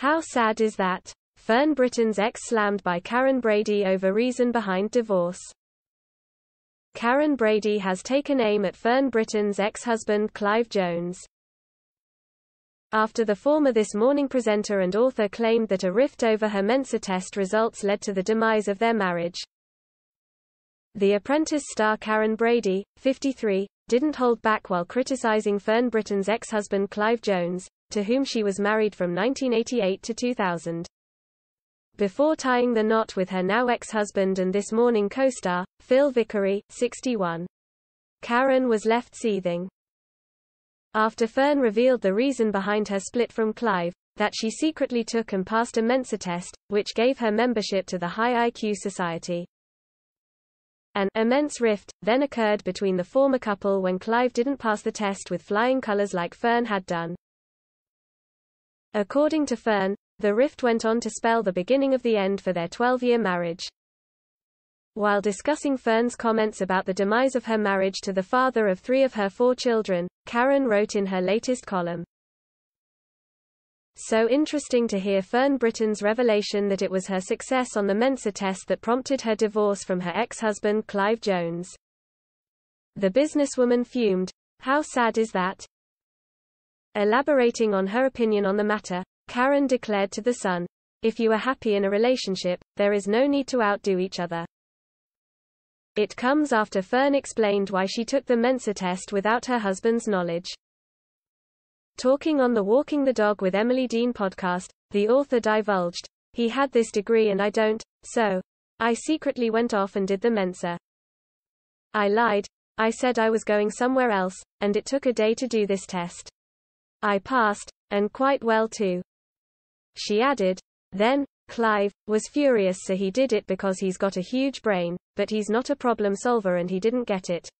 How sad is that? Fern Britton's ex slammed by Karren Brady over reason behind divorce. Karren Brady has taken aim at Fern Britton's ex-husband Clive Jones. After the former This Morning presenter and author claimed that a rift over her Mensa test results led to the demise of their marriage. The Apprentice star Karren Brady, 53, didn't hold back while criticizing Fern Britton's ex-husband Clive Jones, to whom she was married from 1988 to 2000. Before tying the knot with her now ex-husband and This Morning co-star, Phil Vickery, 61. Karren was left seething. After Fern revealed the reason behind her split from Clive, that she secretly took and passed a Mensa test, which gave her membership to the High IQ Society. An immense rift then occurred between the former couple when Clive didn't pass the test with flying colors like Fern had done. According to Fern, the rift went on to spell the beginning of the end for their 12-year marriage. While discussing Fern's comments about the demise of her marriage to the father of three of her four children, Karren wrote in her latest column, so interesting to hear Fern Britton's revelation that it was her success on the Mensa test that prompted her divorce from her ex-husband Clive Jones. The businesswoman fumed, how sad is that? Elaborating on her opinion on the matter, Karren declared to The Sun, if you are happy in a relationship, there is no need to outdo each other. It comes after Fern explained why she took the Mensa test without her husband's knowledge. Talking on the Walking the Dog with Emily Dean podcast, the author divulged, he had this degree and I don't, so I secretly went off and did the Mensa. I lied, I said I was going somewhere else, and it took a day to do this test. I passed, and quite well too. She added, then, Clive, was furious so he did it because he's got a huge brain, but he's not a problem solver and he didn't get it.